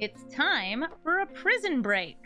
It's time for a prison break.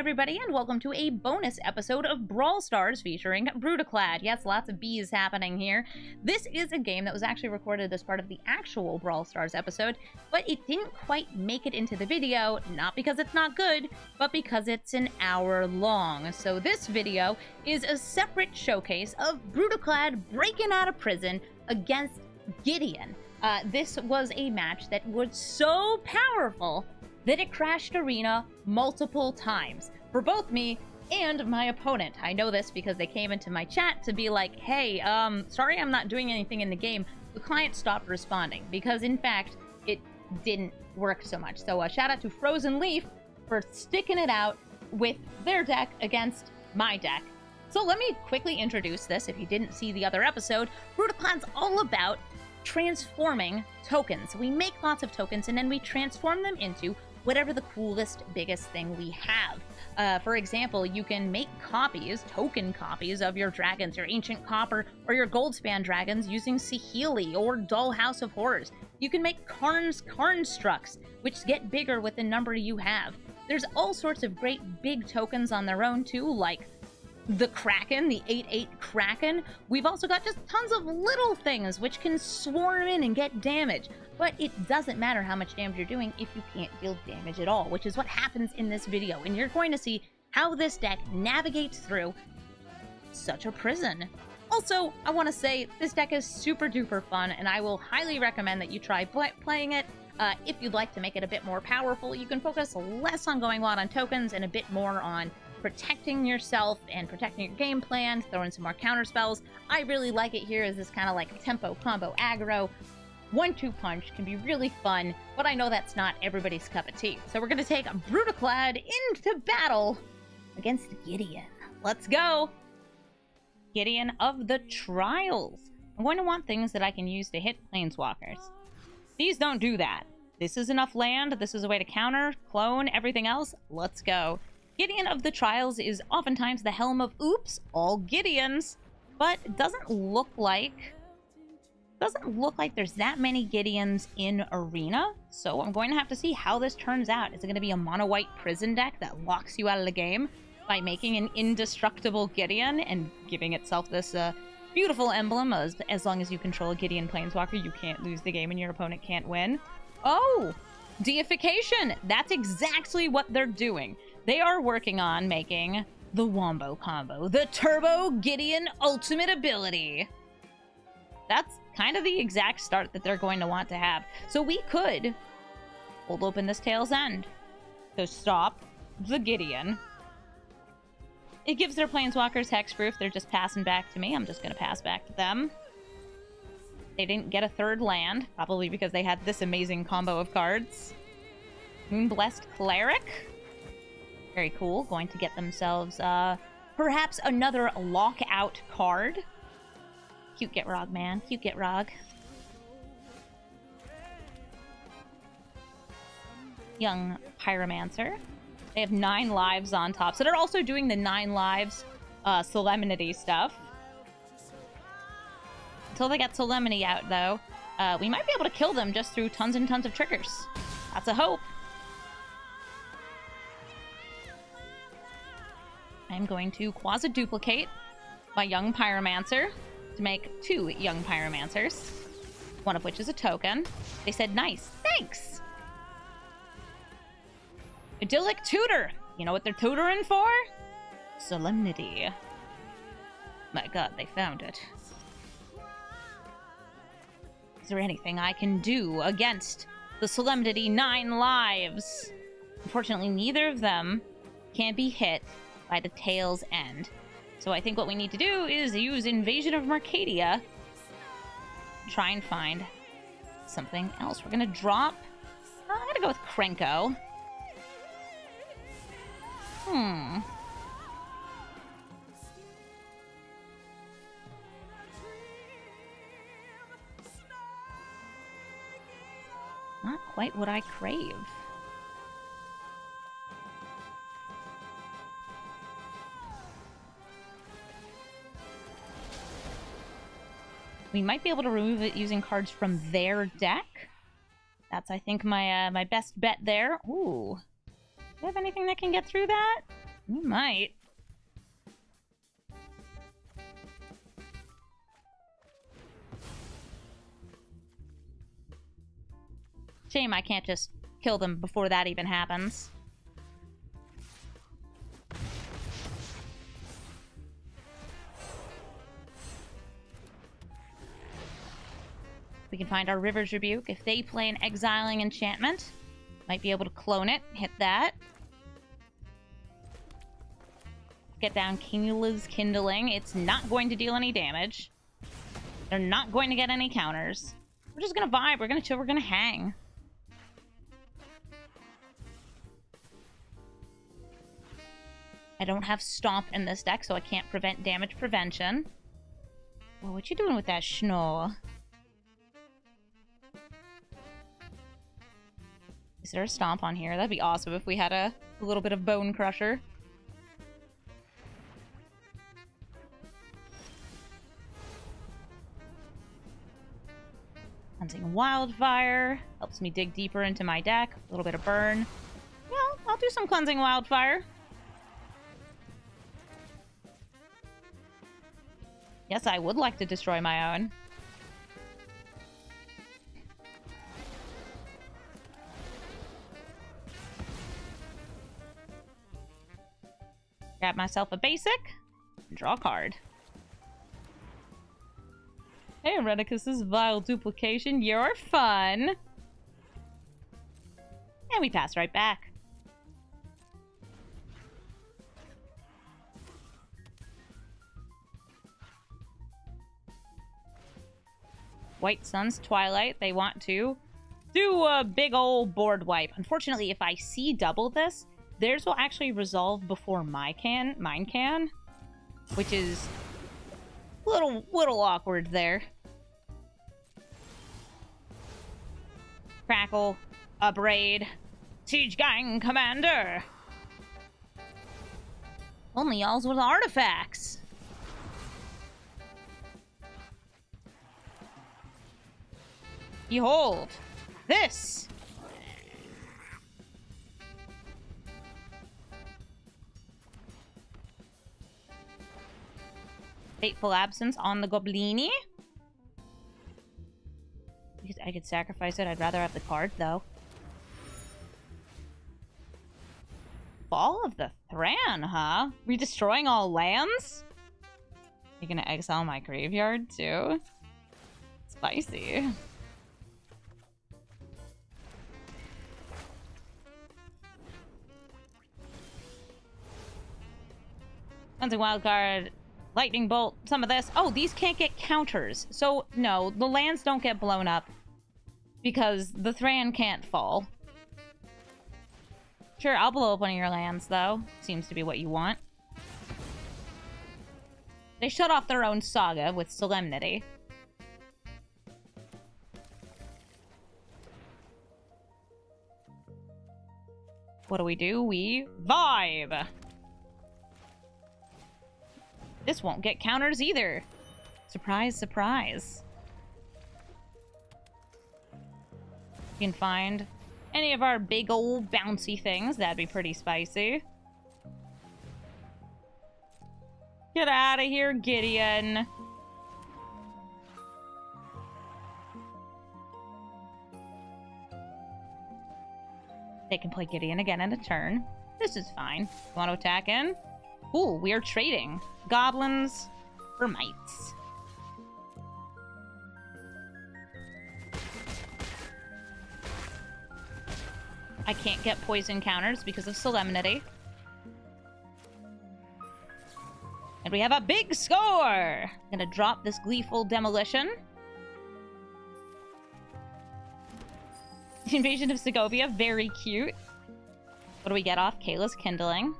Everybody, and welcome to a bonus episode of Brawl Stars featuring Brudiclad. Yes, lots of bees happening here. This is a game that was actually recorded as part of the actual Brawl Stars episode, but it didn't quite make it into the video, not because it's not good, but because it's an hour long. So this video is a separate showcase of Brudiclad breaking out of prison against Gideon. Uh, this was a match that was so powerful that it crashed Arena multiple times for both me and my opponent. I know this because they came into my chat to be like, hey, um, sorry I'm not doing anything in the game. The client stopped responding because, in fact, it didn't work so much. So, uh, shout out to Frozen Leaf for sticking it out with their deck against my deck. So, let me quickly introduce this if you didn't see the other episode. Brudiclad's all about transforming tokens. We make lots of tokens and then we transform them into whatever the coolest, biggest thing we have. Uh, for example, you can make copies, token copies of your dragons, your ancient copper or your goldspan dragons using Saheeli or Dollhouse of Horrors. You can make Karn's Karnstructs, which get bigger with the number you have. There's all sorts of great big tokens on their own too, like the Kraken, the 8-8 Kraken. We've also got just tons of little things which can swarm in and get damage. But it doesn't matter how much damage you're doing if you can't deal damage at all, which is what happens in this video. And you're going to see how this deck navigates through such a prison. Also, I want to say this deck is super duper fun, and I will highly recommend that you try pl playing it. Uh, if you'd like to make it a bit more powerful, you can focus less on going wild on tokens and a bit more on protecting yourself and protecting your game plan, throwing some more counter spells. I really like it here as this kind of like tempo combo aggro. One-two punch can be really fun, but I know that's not everybody's cup of tea. So we're going to take Brudiclad into battle against Gideon. Let's go! Gideon of the Trials. I'm going to want things that I can use to hit Planeswalkers. These don't do that. This is enough land. This is a way to counter, clone, everything else. Let's go. Gideon of the Trials is oftentimes the helm of oops, all Gideons, but it doesn't look like doesn't look like there's that many Gideons in Arena, so I'm going to have to see how this turns out. Is it going to be a mono-white prison deck that locks you out of the game by making an indestructible Gideon and giving itself this uh, beautiful emblem as, as long as you control a Gideon Planeswalker, you can't lose the game and your opponent can't win? Oh! Deification! That's exactly what they're doing. They are working on making the Wombo combo, the Turbo Gideon Ultimate Ability. That's kind of the exact start that they're going to want to have. So we could hold open this Tale's End to stop the Gideon. It gives their planeswalkers hexproof. They're just passing back to me. I'm just going to pass back to them. They didn't get a third land, probably because they had this amazing combo of cards. Moonblessed Cleric. Very cool. Going to get themselves, uh, perhaps another lockout card. Cute Gitrog, man. Cute Gitrog. Young Pyromancer. They have nine lives on top. So they're also doing the nine lives uh, Solemnity stuff. Until they get Solemnity out, though, uh, we might be able to kill them just through tons and tons of triggers. That's a hope. I'm going to quasi-duplicate my Young Pyromancer to make two Young Pyromancers, one of which is a token. They said, nice, thanks! Idyllic Tutor! You know what they're tutoring for? Solemnity. My god, they found it. Is there anything I can do against the Solemnity Nine Lives? Unfortunately, neither of them can be hit by the Tale's End. So I think what we need to do is use Invasion of Mercadia. Try and find something else. We're gonna drop... Uh, I'm gonna go with Krenko. Hmm. Not quite what I crave. We might be able to remove it using cards from their deck. That's, I think, my uh, my best bet there. Ooh. Do you have anything that can get through that? You might. Shame I can't just kill them before that even happens. We can find our River's Rebuke. If they play an Exiling Enchantment, might be able to clone it, hit that. Get down Kayla's Kindling. It's not going to deal any damage. They're not going to get any counters. We're just gonna vibe. We're gonna chill. We're gonna hang. I don't have Stomp in this deck, so I can't prevent damage prevention. Well, what you doing with that schnorr? Is there a Stomp on here? That'd be awesome if we had a, a little bit of Bone Crusher. Hunting Wildfire. Helps me dig deeper into my deck. A little bit of burn. Well, I'll do some Cleansing Wildfire. Yes, I would like to destroy my own. Grab myself a basic. Draw a card. Hey, Renicus's vile duplication. You're fun. And we pass right back. White Sun's Twilight. They want to do a big old board wipe. Unfortunately, if I see double this, theirs will actually resolve before my can, mine can, which is a little, little awkward there. Crackle, Abrade, Siege Gang Commander. Only y'all's with artifacts. Behold, this. Fateful Absence on the Goblini. Because I could sacrifice it. I'd rather have the card, though. Fall of the Thran, huh? We destroying all lands? You're gonna exile my graveyard, too? Spicy. Cleansing Wildcard, Lightning Bolt, some of this. Oh, these can't get counters. So, no, the lands don't get blown up because the Thran can't fall. Sure, I'll blow up one of your lands, though. Seems to be what you want. They shut off their own saga with Solemnity. What do we do? We vibe! This won't get counters either. Surprise, surprise. You can find any of our big old bouncy things. That'd be pretty spicy. Get out of here, Gideon. They can play Gideon again in a turn. This is fine. Want to attack in? Ooh, we are trading. Goblins for mites. I can't get poison counters because of Solemnity. And we have a big score! I'm Gonna drop this Gleeful Demolition. Invasion of Segovia, very cute. What do we get off? Kayla's Kindling.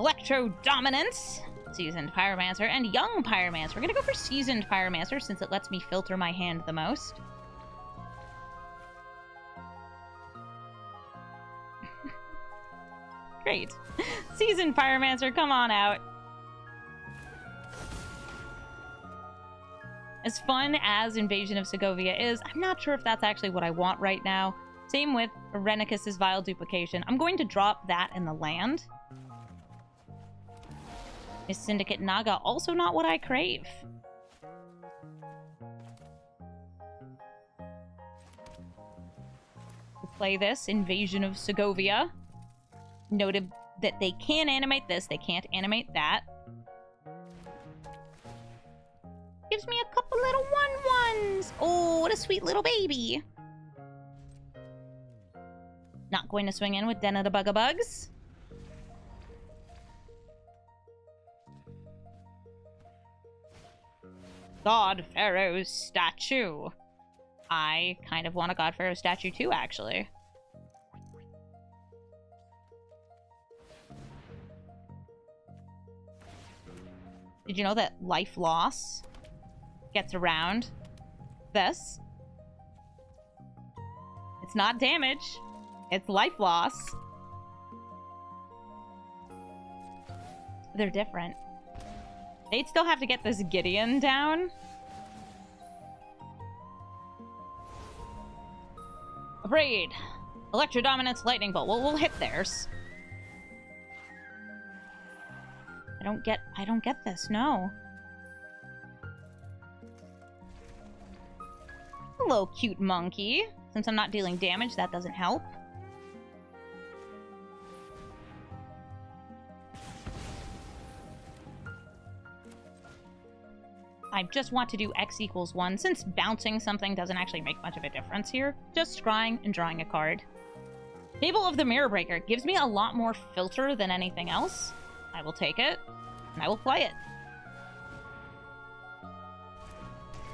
Electro Dominance, Seasoned Pyromancer, and Young Pyromancer. We're gonna go for Seasoned Pyromancer since it lets me filter my hand the most. Great. Seasoned Pyromancer, come on out. As fun as Invasion of Segovia is, I'm not sure if that's actually what I want right now. Same with Irenicus's Vile Duplication. I'm going to drop that in the land. Is Syndicate Naga also not what I crave? Play this, Invasion of Segovia. Noted that they can animate this, they can't animate that. Gives me a couple little one-ones. Oh, what a sweet little baby. Not going to swing in with Den of the Bugabugs. God Pharaoh's statue. I kind of want a God Pharaoh statue too, actually. Did you know that life loss gets around this? It's not damage. It's life loss. They're different. They'd still have to get this Gideon down. Abrade. Electro Dominance Lightning Bolt. Well, we'll hit theirs. I don't get... I don't get this, no. Hello, cute monkey. Since I'm not dealing damage, that doesn't help. I just want to do x equals 1, since bouncing something doesn't actually make much of a difference here. Just scrying and drawing a card. Fable of the Mirror Breaker gives me a lot more filter than anything else. I will take it, and I will play it.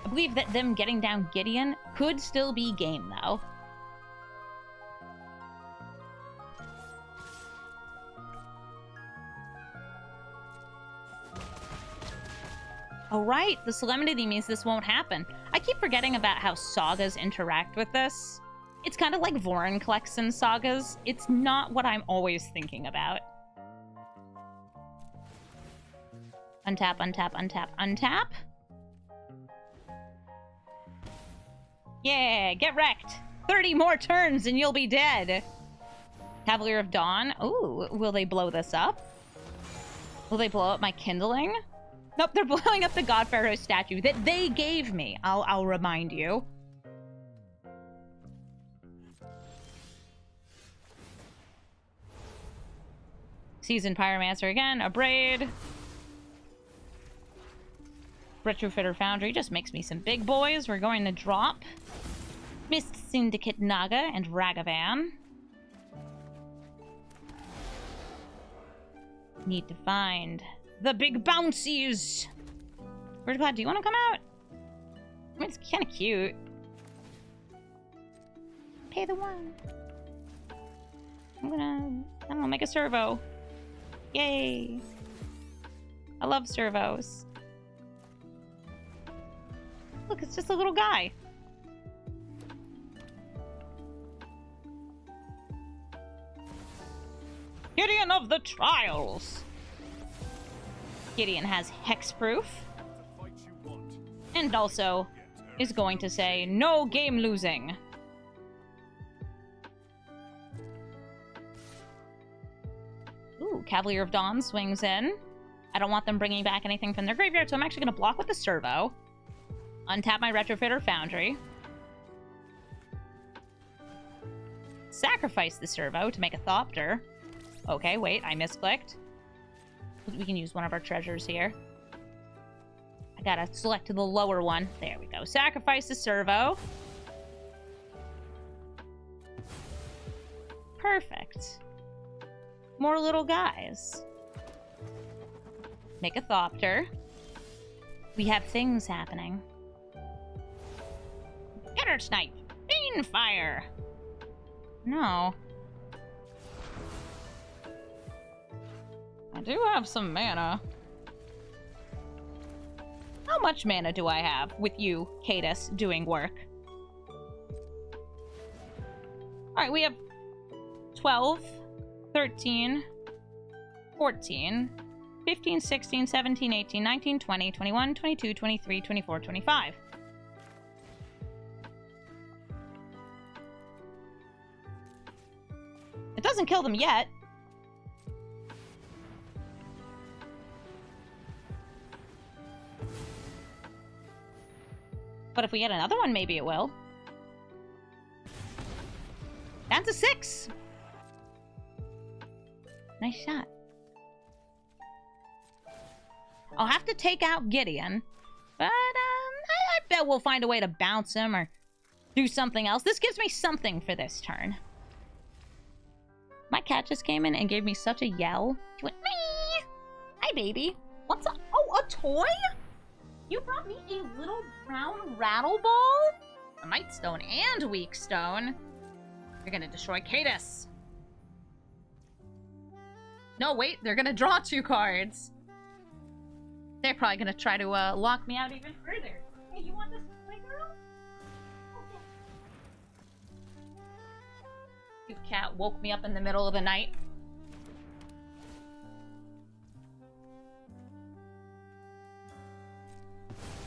I believe that them getting down Gideon could still be game, though. Oh, right. The Solemnity means this won't happen. I keep forgetting about how sagas interact with this. It's kind of like Vorinclex sagas. It's not what I'm always thinking about. Untap, untap, untap, untap. Yeah, get wrecked. 30 more turns and you'll be dead. Cavalier of Dawn. Ooh, will they blow this up? Will they blow up my kindling? Nope, they're blowing up the God Pharaoh statue that they gave me. I'll, I'll remind you. Seasoned Pyromancer again. Abrade. Retrofitter Foundry just makes me some big boys. We're going to drop Mist Syndicate Naga and Ragavan. Need to find the big bouncies. Birdcloud, do you want to come out? I mean, it's kind of cute. Pay the one. I'm gonna, I don't know, make a servo. Yay. I love servos. Look, it's just a little guy. Gideon of the Trials. Gideon has hexproof. And also is going to say no game losing. Ooh, Cavalier of Dawn swings in. I don't want them bringing back anything from their graveyard, so I'm actually going to block with the servo. Untap my Retrofitter Foundry. Sacrifice the servo to make a Thopter. Okay, wait, I misclicked. We can use one of our treasures here. I gotta select the lower one. There we go. Sacrifice the servo. Perfect. More little guys. Make a Thopter. We have things happening. Hitter Snipe! Banefire! No. I do have some mana. How much mana do I have with you, Cadus, doing work? Alright, we have 12, 13, 14, 15, 16, 17, 18, 19, 20, 21, 22, 23, 24, 25. It doesn't kill them yet. But if we get another one, maybe it will. That's a six. Nice shot. I'll have to take out Gideon. But, um, I, I bet we'll find a way to bounce him or do something else. This gives me something for this turn. My cat just came in and gave me such a yell. She went, Mee! Hi, baby. What's up? Oh, a toy? You brought me a little brown rattle ball? A Might Stone and Weak Stone. You're gonna destroy Cadus. No, wait, they're gonna draw two cards. They're probably gonna try to uh, lock me out even further. Hey, you want this toy, girl? Cute cat woke me up in the middle of the night.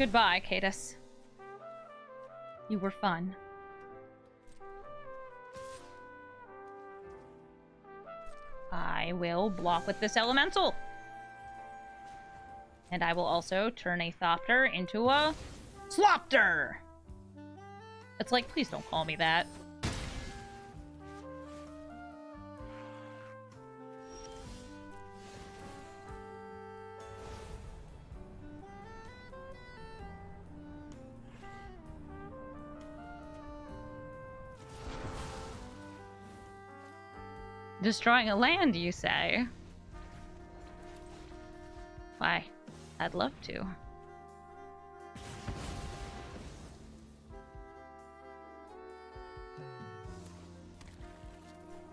Goodbye, Cadus. You were fun. I will block with this elemental. And I will also turn a Thopter into a Slopter! It's like, please don't call me that. Destroying a land, you say? Why, I'd love to.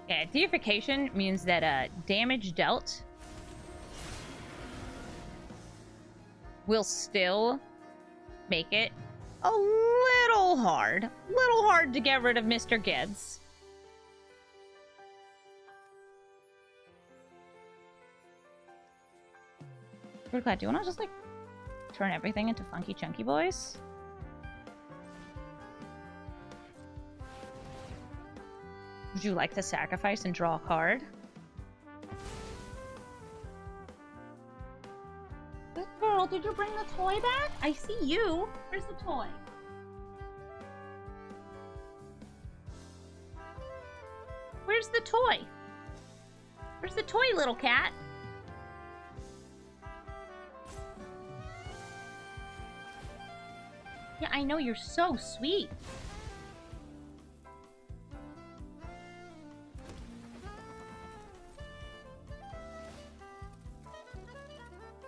Yeah, deification means that uh, damage dealt will still make it a little hard. Little hard to get rid of Mr. Gids. Glad. Do you want to just like turn everything into funky chunky boys? Would you like to sacrifice and draw a card? Good girl, did you bring the toy back? I see you. Where's the toy? Where's the toy? Where's the toy, little cat? Yeah, I know you're so sweet.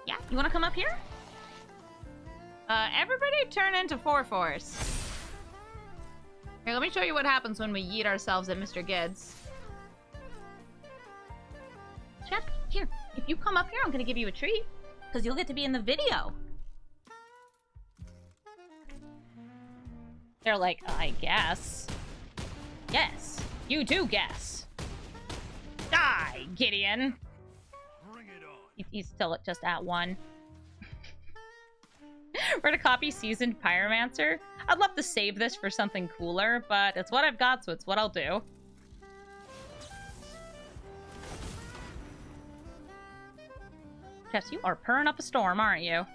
Yeah, you want to come up here? Uh, everybody turn into 4-4s. Here, let me show you what happens when we yeet ourselves at Mr. Gids. Shep, here. If you come up here, I'm gonna give you a treat. Because you'll get to be in the video. They're like, I guess. Yes, you do guess. Die, Gideon. Bring it on. He's still just at one. We're gonna copy Seasoned Pyromancer. I'd love to save this for something cooler, but it's what I've got, so it's what I'll do. Jess, you are purring up a storm, aren't you?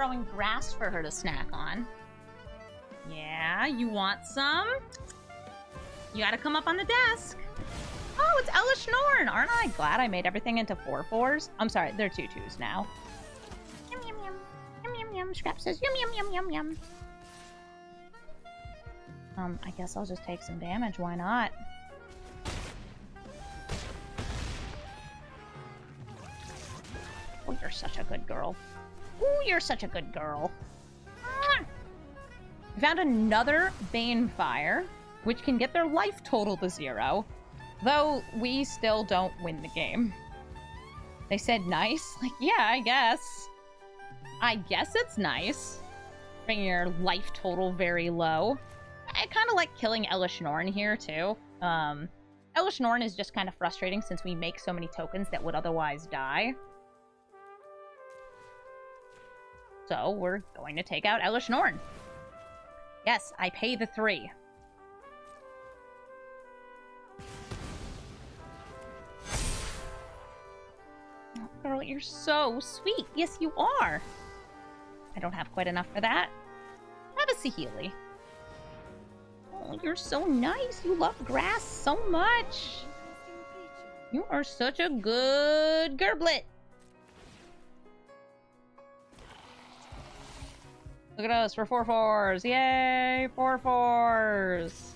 Growing grass for her to snack on. Yeah, you want some? You gotta come up on the desk. Oh, it's Elesh Norn! Aren't I glad I made everything into four fours? I'm sorry, they're two twos now. Yum yum yum. Yum yum yum. Scrap says yum yum yum yum yum. Um, I guess I'll just take some damage, why not? Oh, you're such a good girl. Ooh, you're such a good girl. We found another Banefire, which can get their life total to zero. Though we still don't win the game. They said nice? Like, yeah, I guess. I guess it's nice. Bringing your life total very low. I kind of like killing Elesh Norn here, too. Um, Elesh Norn is just kind of frustrating since we make so many tokens that would otherwise die. So we're going to take out Elesh Norn. Yes, I pay the three. Oh, girl, you're so sweet. Yes, you are. I don't have quite enough for that. Have a Saheeli. Oh, you're so nice. You love grass so much. You are such a good gerblet. Look at us for four fours. Yay, four fours.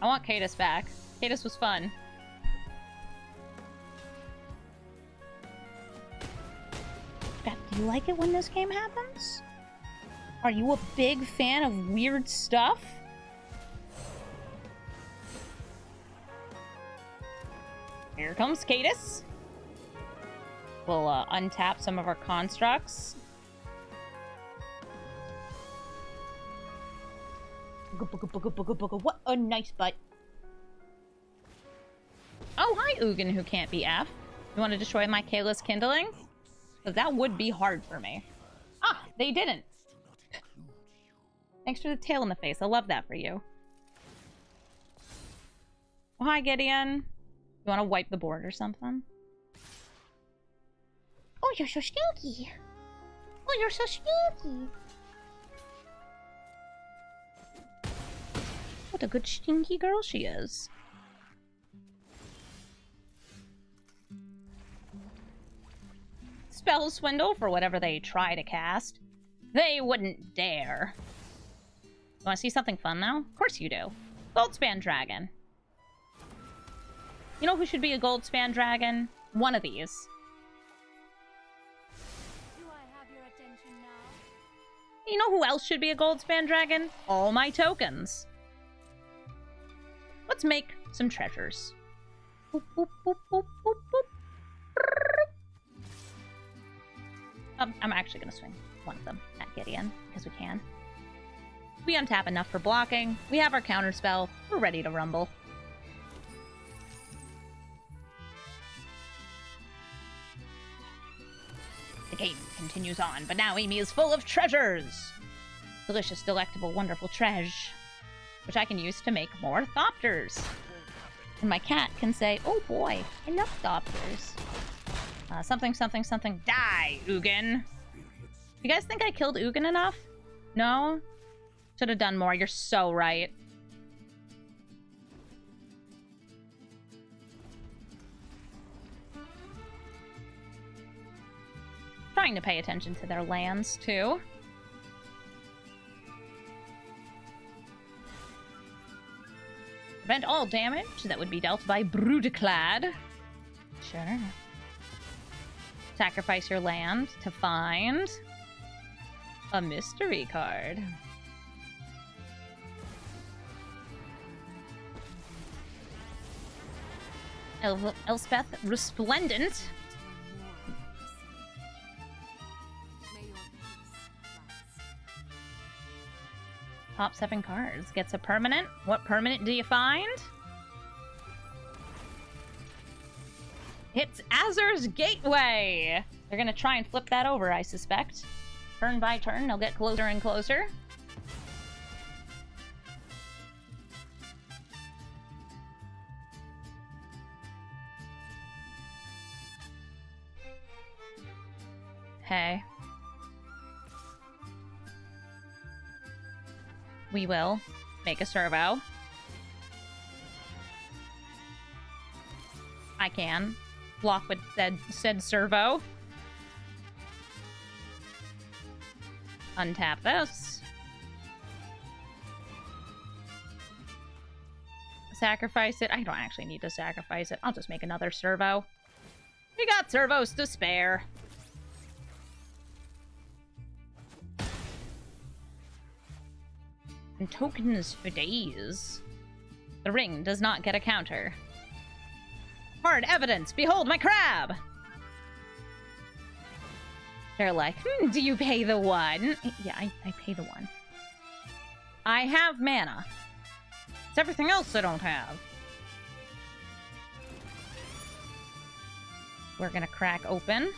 I want Cadus back. Cadus was fun. Do you like it when this game happens? Are you a big fan of weird stuff? Here comes Cadus. We'll uh, untap some of our constructs. What a nice butt. Oh, hi, Ugin, who can't be F. You want to destroy my Kayla's kindling? Because that would be hard for me. Ah, they didn't. Thanks for the tail in the face. I love that for you. Oh, hi, Gideon. You want to wipe the board or something? Oh, you're so stinky. Oh, you're so stinky. What a good stinky girl she is. Spell swindle for whatever they try to cast. They wouldn't dare. Want to see something fun now? Of course you do. Goldspan Dragon. You know who should be a Goldspan Dragon? One of these. Do I have your attention now? You know who else should be a Goldspan Dragon? All my tokens. Let's make some treasures. Boop, boop, boop. Um, I'm actually going to swing one of them at Gideon, because we can. We untap enough for blocking. We have our counter spell. We're ready to rumble. The game continues on, but now Amy is full of treasures! Delicious, delectable, wonderful treasure, which I can use to make more Thopters. And my cat can say, oh boy, love Thopters. Uh, something, something, something. Die, Ugin! You guys think I killed Ugin enough? No? Should have done more. You're so right. Trying to pay attention to their lands, too. Prevent all damage that would be dealt by Brudiclad. Sure. Sacrifice your land to find a mystery card. El- Elspeth Resplendent. Top seven cards. Gets a permanent. What permanent do you find? It's Azor's Gateway! They're gonna try and flip that over, I suspect. Turn by turn, they'll get closer and closer. Hey. We will make a servo. I can. Block with said, said servo. Untap this. Sacrifice it. I don't actually need to sacrifice it. I'll just make another servo. We got servos to spare. And tokens for days. The ring does not get a counter. Hard evidence! Behold my crab! They're like, hmm, do you pay the one? Yeah, I, I pay the one. I have mana. It's everything else I don't have. We're gonna crack open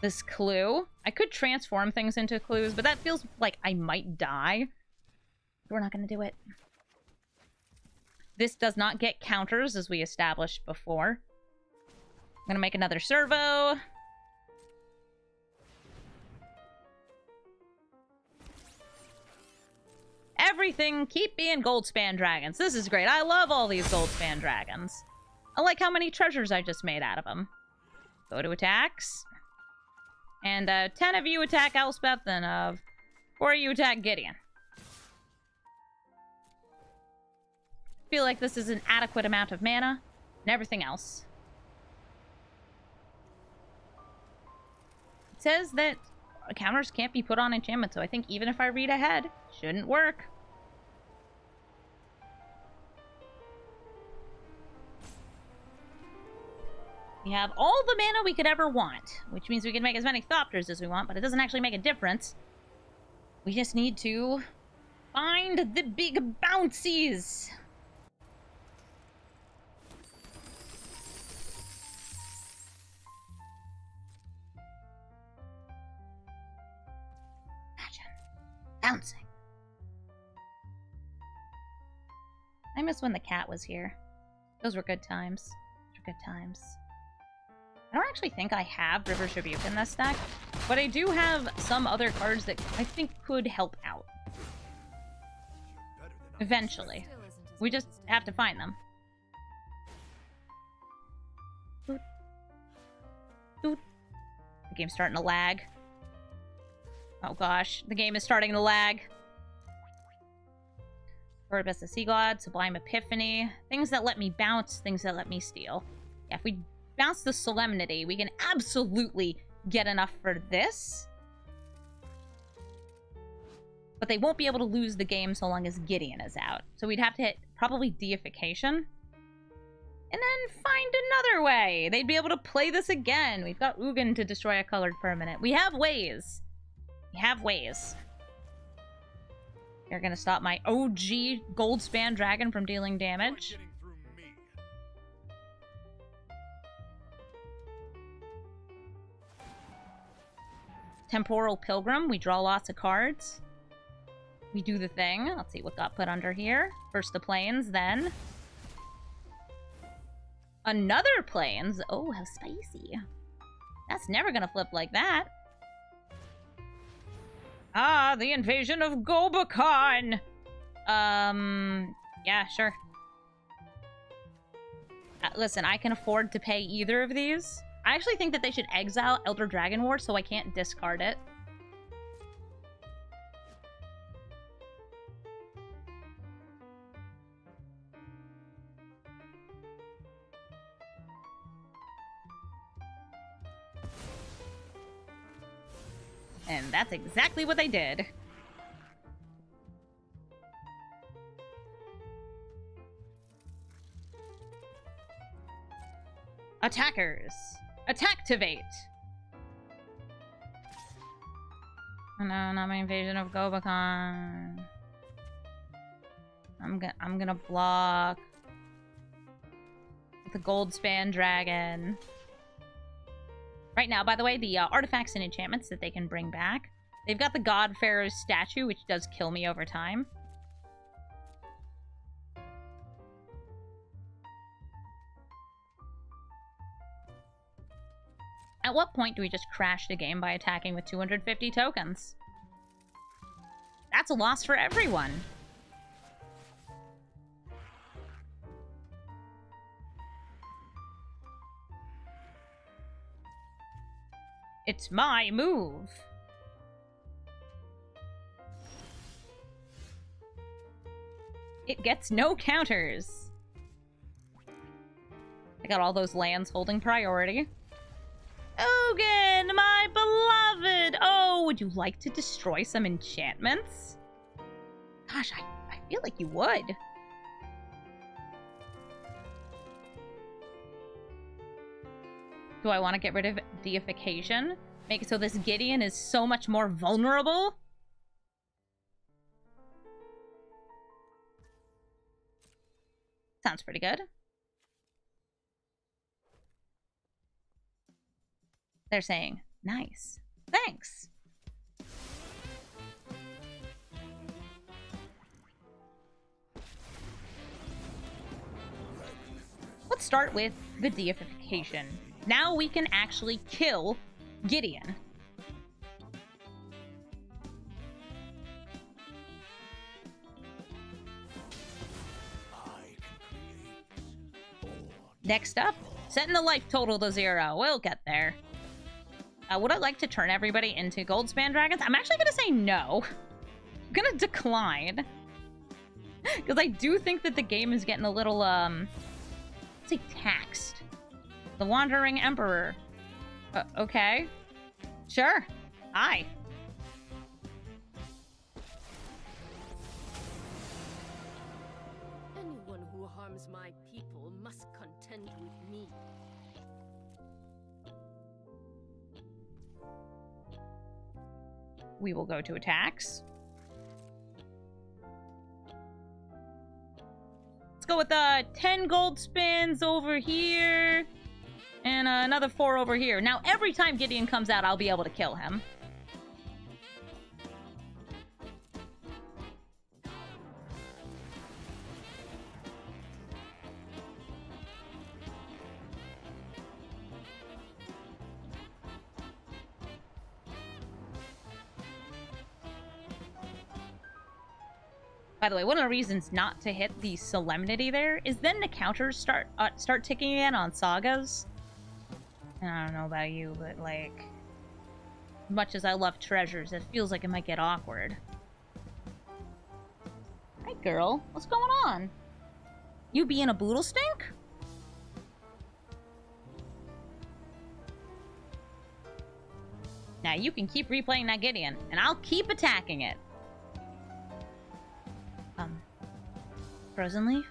this clue. I could transform things into clues, but that feels like I might die. We're not gonna do it. This does not get counters, as we established before. I'm gonna make another servo. Everything, keep being Goldspan Dragons. This is great. I love all these Goldspan Dragons. I like how many treasures I just made out of them. Go to attacks. And uh, 10 of you attack Elspeth, and uh, 4 of you attack Gideon. Feel like this is an adequate amount of mana and everything else. It says that counters can't be put on enchantment, so I think even if I read ahead, shouldn't work. We have all the mana we could ever want, which means we can make as many Thopters as we want, but it doesn't actually make a difference. We just need to find the big bouncies. Bouncing. I miss when the cat was here. Those were good times. Were good times. I don't actually think I have River's Rebuke in this deck, but I do have some other cards that I think could help out. Eventually. We just have to find them. Doot. Doot. The game's starting to lag. Oh gosh, the game is starting to lag. Purpose of Sea God, Sublime Epiphany. Things that let me bounce, things that let me steal. Yeah, if we bounce the Solemnity, we can absolutely get enough for this. But they won't be able to lose the game so long as Gideon is out. So we'd have to hit probably Deification. And then find another way. They'd be able to play this again. We've got Ugin to destroy a colored permanent. We have ways. We have ways. You're gonna stop my OG Goldspan Dragon from dealing damage. Temporal Pilgrim, we draw lots of cards. We do the thing. Let's see what got put under here. First the planes, then. Another planes. Oh, how spicy. That's never gonna flip like that. Ah, the invasion of Gobakhan! Um, yeah, sure. Uh, listen, I can afford to pay either of these. I actually think that they should exile Elder Dragon War so I can't discard it. That's exactly what they did. Attackers! Attacktivate! Oh no, not my invasion of Gobakhan. I'm gonna I'm gonna block the Goldspan Dragon. Right now, by the way, the uh, artifacts and enchantments that they can bring back. They've got the God Pharaoh's statue, which does kill me over time. At what point do we just crash the game by attacking with 250 tokens? That's a loss for everyone. It's my move. It gets no counters. I got all those lands holding priority. Ugin, my beloved! Oh, would you like to destroy some enchantments? Gosh, I, I feel like you would. Do I want to get rid of deification? Make it so this Gideon is so much more vulnerable. Sounds pretty good. They're saying, nice. Thanks. Let's start with the deification. Now we can actually kill Gideon. Next up, setting the life total to zero. We'll get there. Uh, would I like to turn everybody into Goldspan Dragons? I'm actually gonna say no. I'm gonna decline. Because I do think that the game is getting a little, um... Let's say taxed. The Wandering Emperor. Uh, okay. Sure. Hi. Anyone who harms my people must contend with me. We will go to attacks. Let's go with uh, 10 Goldspans over here. And uh, another 4 over here. Now, every time Gideon comes out, I'll be able to kill him. By the way, one of the reasons not to hit the solemnity there is then the counters start uh, start ticking in on sagas. I don't know about you, but like, much as I love treasures, it feels like it might get awkward. Hi, girl. What's going on? You being a boodle stink? Now you can keep replaying that Gideon, and I'll keep attacking it. Um, Frozen Leaf?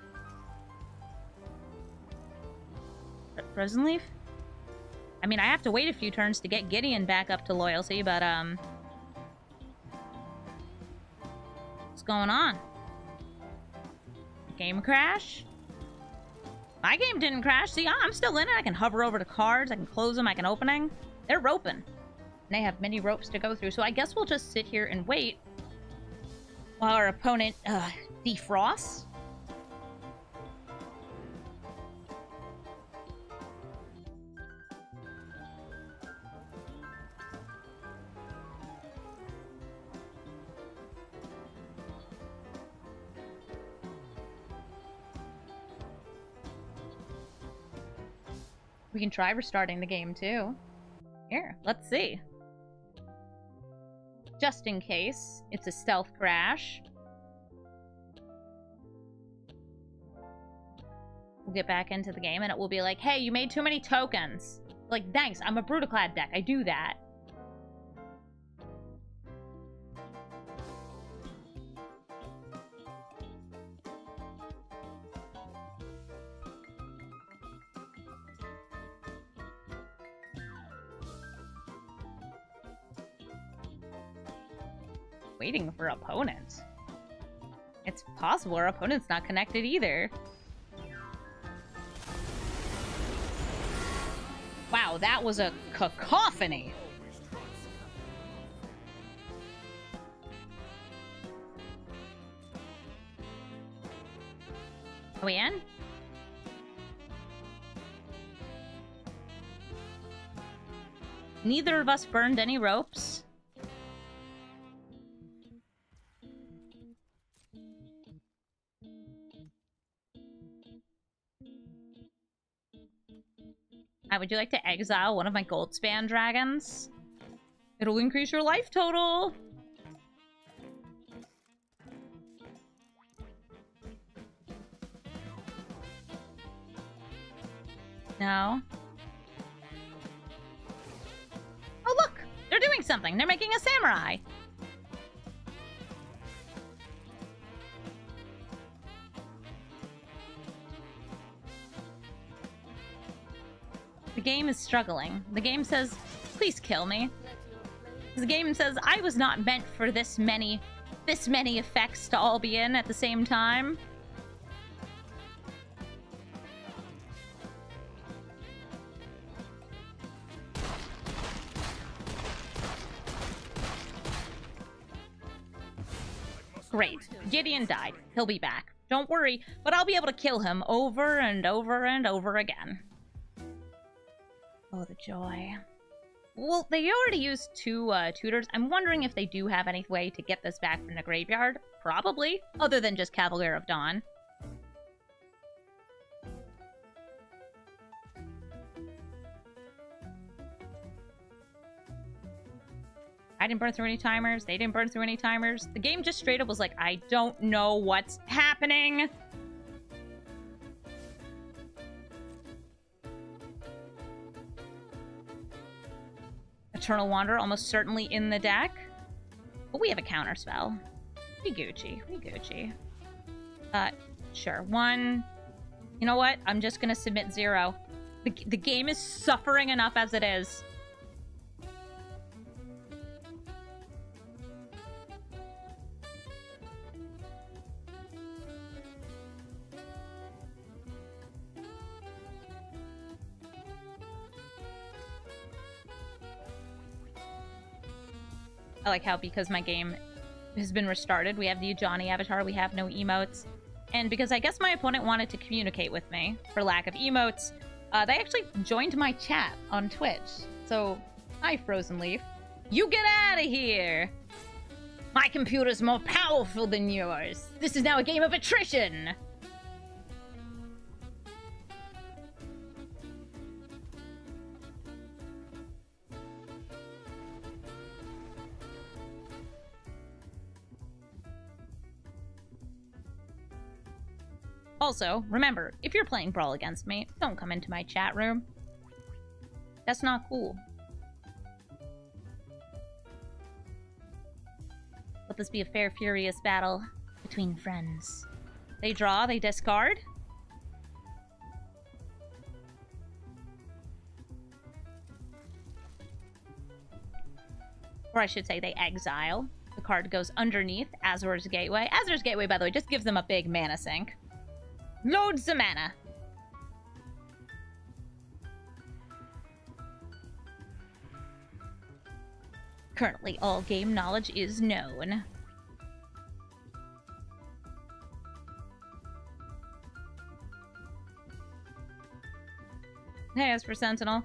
Frozen Leaf? I mean, I have to wait a few turns to get Gideon back up to loyalty, but, um... What's going on? Game crash? My game didn't crash. See, I'm still in it. I can hover over the cards. I can close them. I can open them. They're roping. And they have many ropes to go through. So I guess we'll just sit here and wait while our opponent uh, defrosts. We can try restarting the game too. Here, let's see. Just in case it's a stealth crash. We'll get back into the game and it will be like, hey, you made too many tokens. Like, thanks, I'm a Brudiclad deck. I do that. Waiting for opponent. It's possible our opponent's not connected either. Wow, that was a cacophony. Are we in? Neither of us burned any ropes. Would you like to exile one of my Goldspan dragons? It'll increase your life total. No. Oh, look! They're doing something. They're making a samurai. The game is struggling. The game says, please kill me. The game says I was not meant for this many, this many effects to all be in at the same time. Great. Gideon died. He'll be back. Don't worry, but I'll be able to kill him over and over and over again. Oh, the joy. Well, they already used two uh, tutors. I'm wondering if they do have any way to get this back from the graveyard. Probably, other than just Cavalier of Dawn. I didn't burn through any timers. They didn't burn through any timers. The game just straight up was like, I don't know what's happening. Eternal Wanderer almost certainly in the deck. But we have a counter spell. We Gucci. We Gucci. Uh, sure. One. You know what? I'm just gonna submit zero. The, the game is suffering enough as it is. Like how because my game has been restarted, we have the Johnny avatar, we have no emotes. And because I guess my opponent wanted to communicate with me for lack of emotes, uh, they actually joined my chat on Twitch. So, hi, Frozen Leaf. You get out of here! My computer's more powerful than yours. This is now a game of attrition. Also, remember, if you're playing Brawl against me, don't come into my chat room. That's not cool. Let this be a fair, furious battle between friends. They draw, they discard. Or I should say they exile. The card goes underneath Azor's Gateway. Azor's Gateway, by the way, just gives them a big mana sink. Loads of mana. Currently, all game knowledge is known. Hey, Esper Sentinel.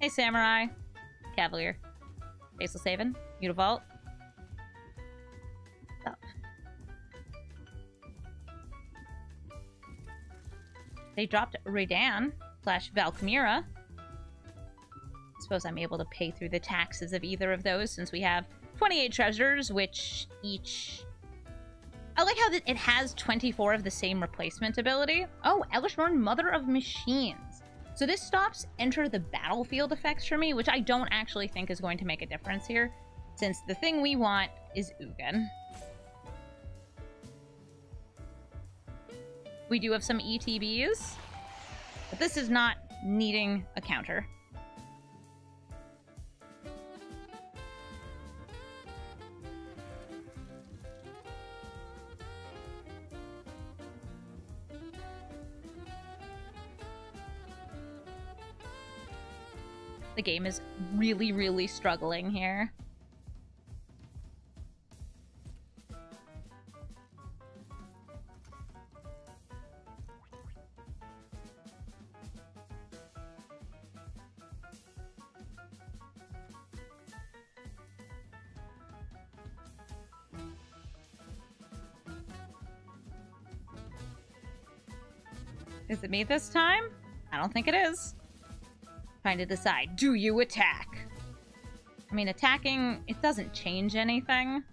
Hey, Samurai. Cavalier. Basil Saven. Mutavault. They dropped Reidane slash Valkmira. I suppose I'm able to pay through the taxes of either of those since we have 28 treasures, which each. I like how that it has 24 of the same replacement ability. Oh, Elesh Norn, Mother of Machines. So this stops enter the battlefield effects for me, which I don't actually think is going to make a difference here, since the thing we want is Ugin. We do have some ETBs, but this is not needing a counter. The game is really, really struggling here. Is it me this time? I don't think it is. Trying to decide, do you attack? I mean, attacking, it doesn't change anything.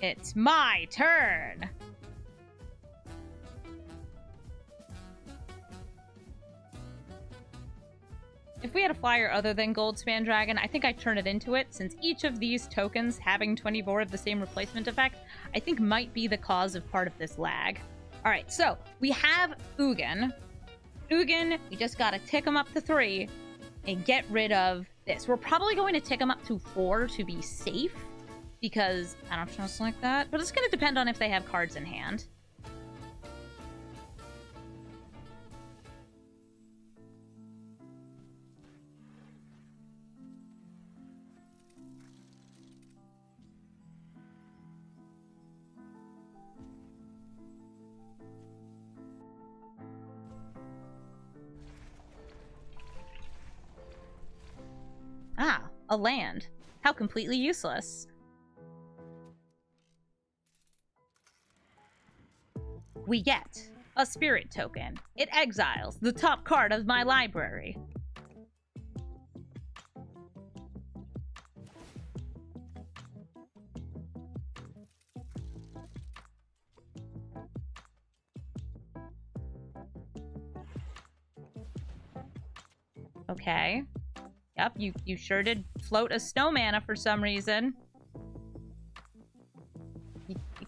It's my turn! We had a flyer other than Goldspan Dragon, I think I'd turn it into it, since each of these tokens having 24 of the same replacement effect, I think might be the cause of part of this lag. Alright, so we have Ugin. Ugin, we just gotta tick him up to three and get rid of this. We're probably going to tick him up to four to be safe, because I don't trust like that, but it's gonna depend on if they have cards in hand. Land. How completely useless. We get a spirit token. It exiles the top card of my library. Okay. Yep, you, you sure did float a snow mana for some reason.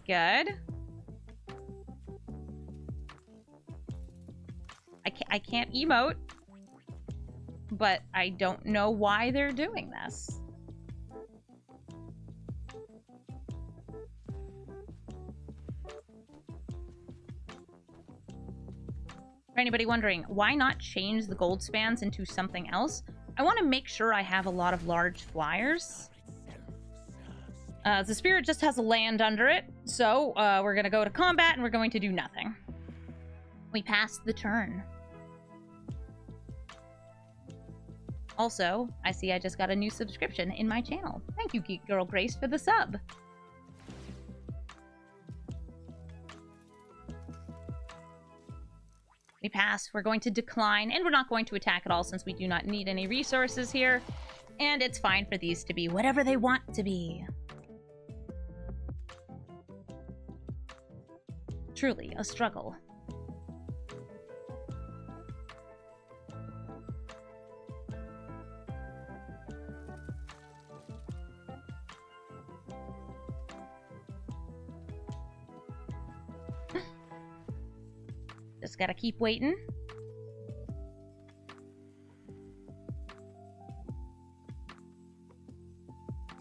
Good. I can't, I can't emote, but I don't know why they're doing this. For anybody wondering, why not change the Goldspans into something else? I want to make sure I have a lot of large flyers. Uh, the spirit just has a land under it, so uh, we're going to go to combat and we're going to do nothing. We passed the turn. Also, I see I just got a new subscription in my channel. Thank you, Geek Girl Grace, for the sub. We pass. We're going to decline, and we're not going to attack at all since we do not need any resources here. And it's fine for these to be whatever they want to be. Truly a struggle. Just gotta keep waiting.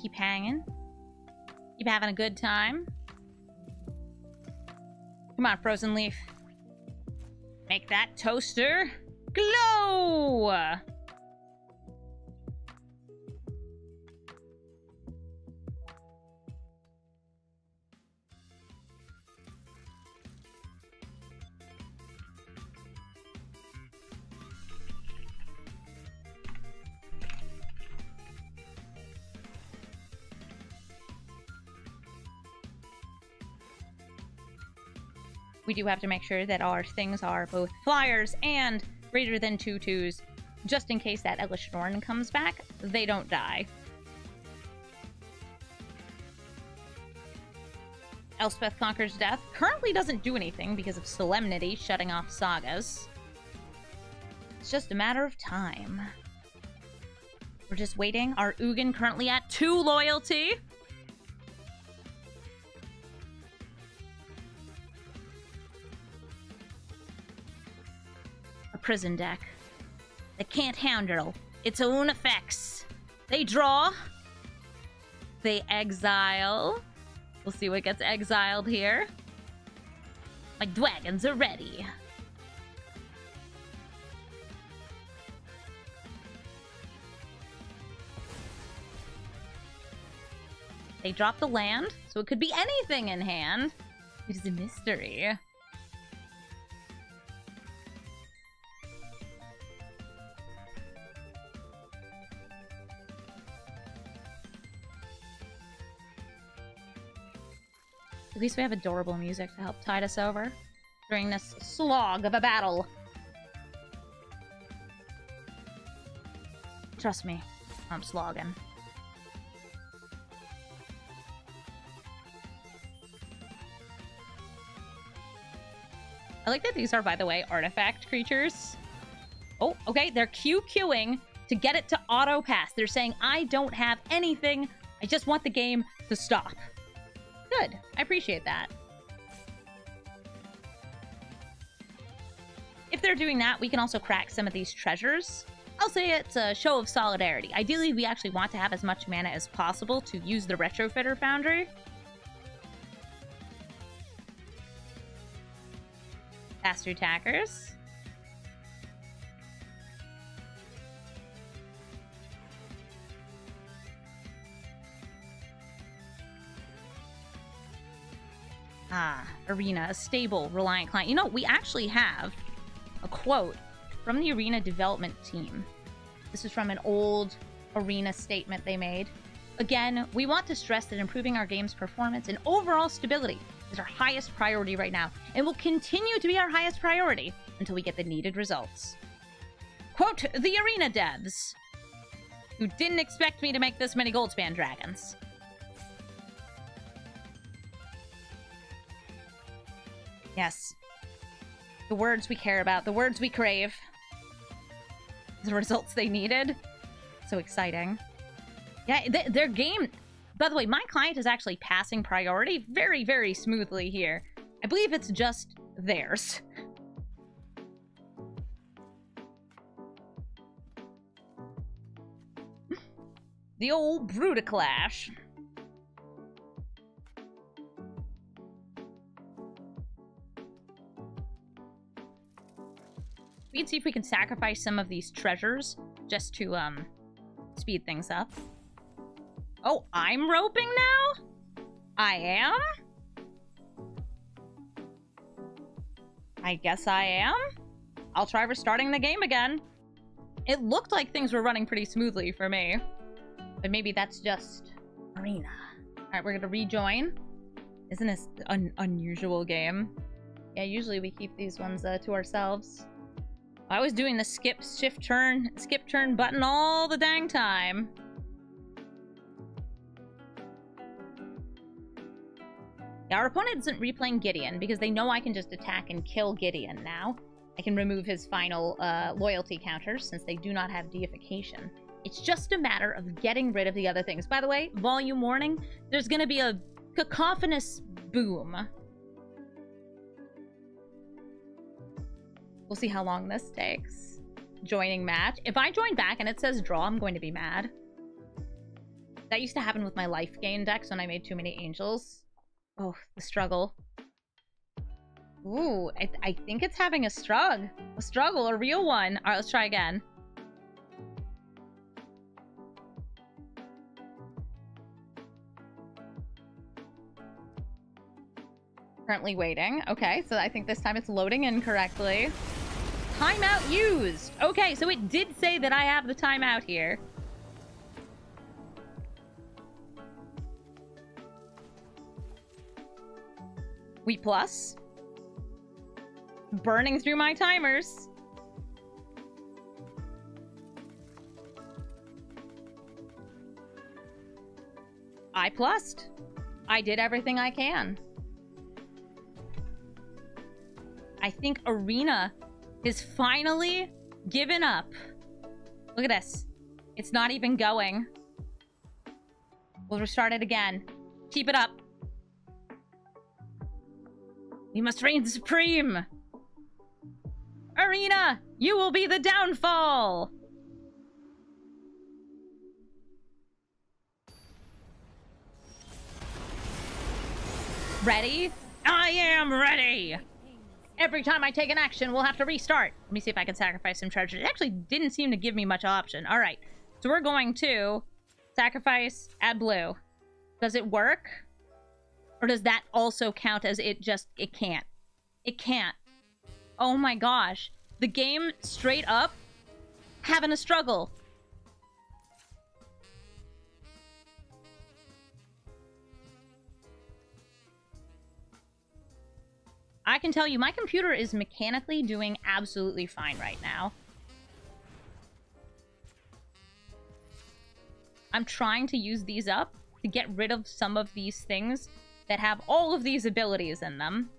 Keep hanging. Keep having a good time. Come on, Frozen Leaf. Make that toaster glow! We do have to make sure that our things are both flyers and greater than two twos, just in case that Elesh Norn comes back, they don't die. Elspeth Conquers Death currently doesn't do anything because of Solemnity shutting off sagas. It's just a matter of time. We're just waiting. Our Ugin currently at two loyalty. Prison deck that can't handle its own effects. They draw, they exile. We'll see what gets exiled here. My dragons are ready. They drop the land, so it could be anything in hand. It is a mystery. At least we have adorable music to help tide us over during this slog of a battle. Trust me, I'm slogging. I like that these are, by the way, artifact creatures. Oh, okay, they're Q queuing to get it to auto pass. They're saying, I don't have anything. I just want the game to stop. Good. I appreciate that. If they're doing that, we can also crack some of these treasures. I'll say it's a show of solidarity. Ideally, we actually want to have as much mana as possible to use the Retrofitter Foundry. Faster attackers. Arena, a stable, reliant client. You know, we actually have a quote from the Arena development team. This is from an old Arena statement they made. Again, we want to stress that improving our game's performance and overall stability is our highest priority right now, and will continue to be our highest priority until we get the needed results. Quote, the Arena devs, who didn't expect me to make this many Goldspan dragons. Yes. The words we care about, the words we crave. The results they needed. So exciting. Yeah, th their game... By the way, my client is actually passing priority very, very smoothly here. I believe it's just theirs. the old Brudiclad. We can see if we can sacrifice some of these treasures just to um speed things up. Oh, I'm roping now? I am? I guess I am? I'll try restarting the game again. It looked like things were running pretty smoothly for me. But maybe that's just Arena. Alright, we're gonna rejoin. Isn't this an unusual game? Yeah, usually we keep these ones uh, to ourselves. I was doing the skip, shift, turn, skip, turn button all the dang time. Yeah, our opponent isn't replaying Gideon because they know I can just attack and kill Gideon now. I can remove his final uh, loyalty counters since they do not have deification. It's just a matter of getting rid of the other things. By the way, volume warning, there's going to be a cacophonous boom. We'll see how long this takes. Joining match. If I join back and it says draw, I'm going to be mad. That used to happen with my life gain decks when I made too many angels. Oh, the struggle. Ooh, I, I think it's having a struggle. A struggle, a real one. Alright, let's try again. Currently waiting. Okay, so I think this time it's loading incorrectly. Timeout used! Okay, so it did say that I have the timeout here. We Plus. Burning through my timers. I plussed. I did everything I can. I think Arena is finally given up. Look at this. It's not even going. We'll restart it again. Keep it up. We must reign supreme. Arena, you will be the downfall. Ready? I am ready. Every time I take an action, we'll have to restart. Let me see if I can sacrifice some treasure. It actually didn't seem to give me much option. All right. So we're going to sacrifice, add blue. Does it work? Or does that also count as it just... It can't. It can't. Oh my gosh. The game straight up having a struggle. I can tell you, my computer is mechanically doing absolutely fine right now. I'm trying to use these up to get rid of some of these things that have all of these abilities in them.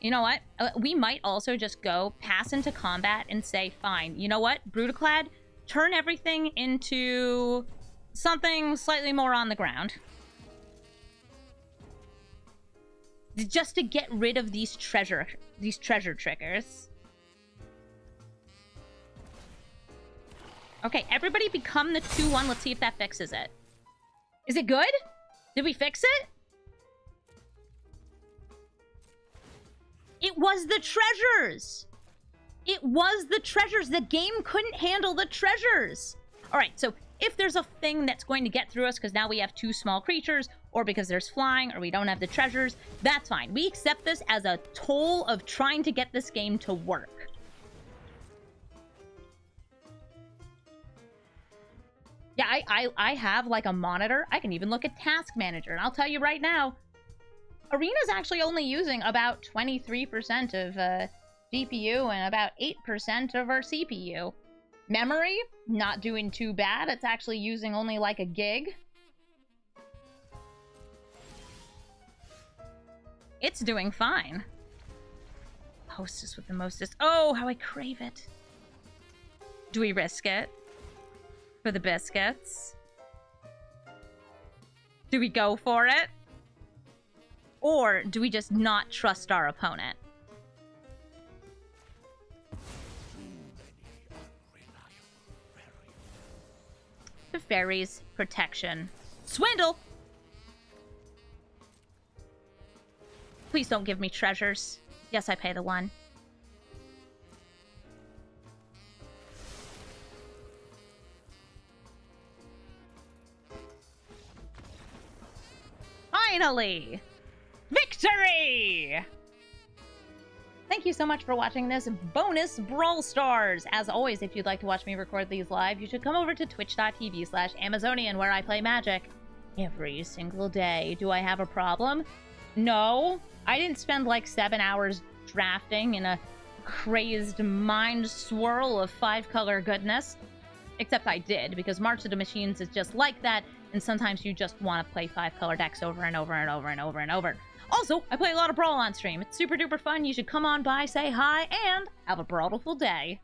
You know what? Uh, we might also just go pass into combat and say, fine, you know what, Brudiclad, turn everything into something slightly more on the ground. Just to get rid of these treasure these treasure triggers. Okay, everybody become the 2-1. Let's see if that fixes it. Is it good? Did we fix it? It was the treasures! It was the treasures. The game couldn't handle the treasures. All right, so if there's a thing that's going to get through us because now we have two small creatures, or because there's flying, or we don't have the treasures, that's fine. We accept this as a toll of trying to get this game to work. Yeah, I, I, I have like a monitor. I can even look at Task Manager, and I'll tell you right now, Arena's actually only using about 23% of uh, GPU and about 8% of our CPU. Memory, not doing too bad. It's actually using only like a gig. It's doing fine. Hostess with the mostest. Oh, how I crave it. Do we risk it? For the biscuits? Do we go for it? Or do we just not trust our opponent? The fairies, protection. Swindle! Please don't give me treasures. Yes, I pay the one. Finally! Victory! Thank you so much for watching this bonus Brawl Stars. As always, if you'd like to watch me record these live, you should come over to twitch.tv slash Amazonian where I play Magic every single day. Do I have a problem? No. I didn't spend like seven hours drafting in a crazed mind swirl of five color goodness. Except I did, because March of the Machines is just like that, and sometimes you just want to play five color decks over and over and over and over and over. Also, I play a lot of Brawl on stream. It's super duper fun. You should come on by, say hi, and have a brawlful day.